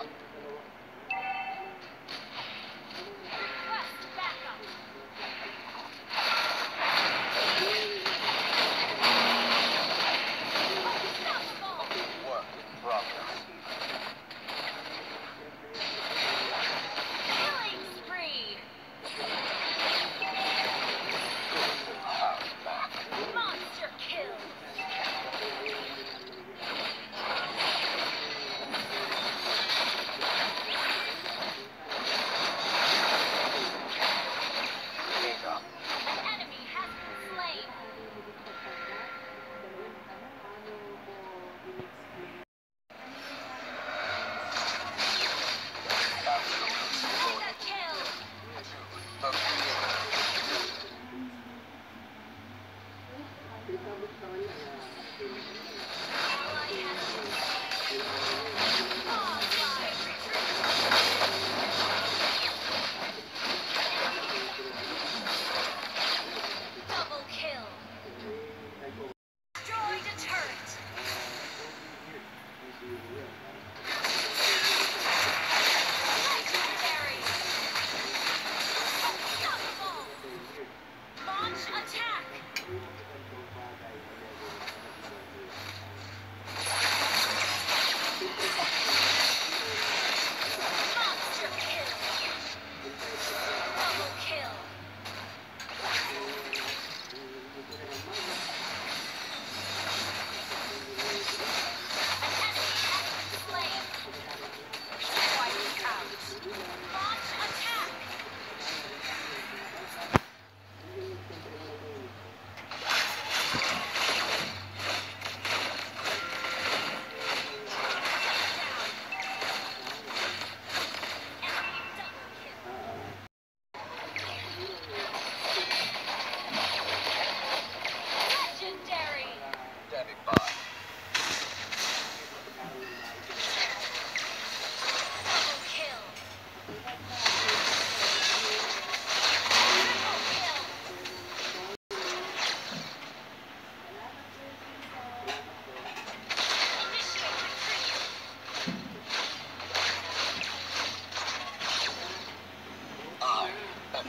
Mega.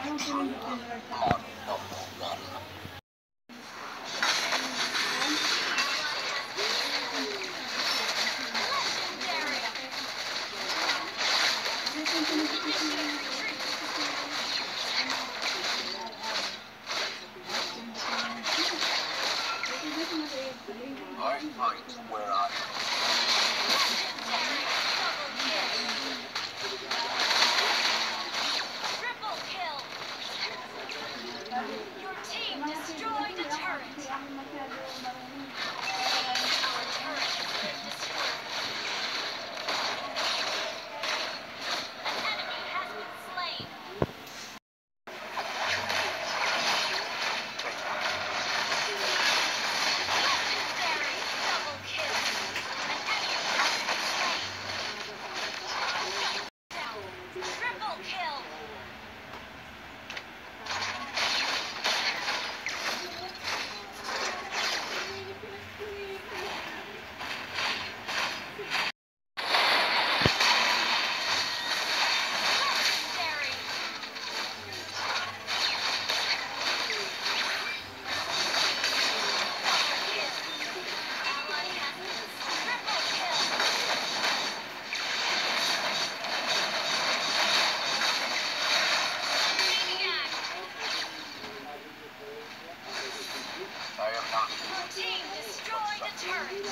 Am the true Destroy the turret.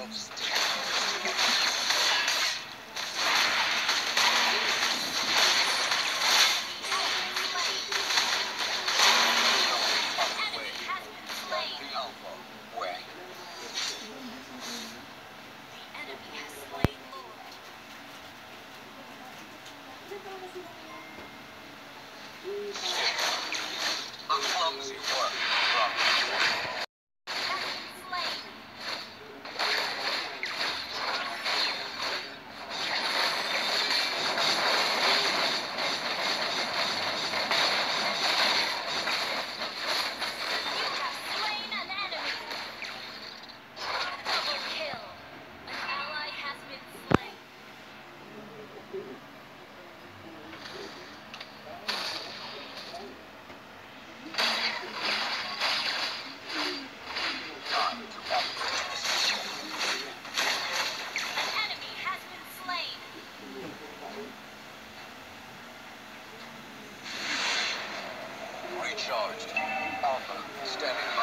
Oh, charged. Alpha, standing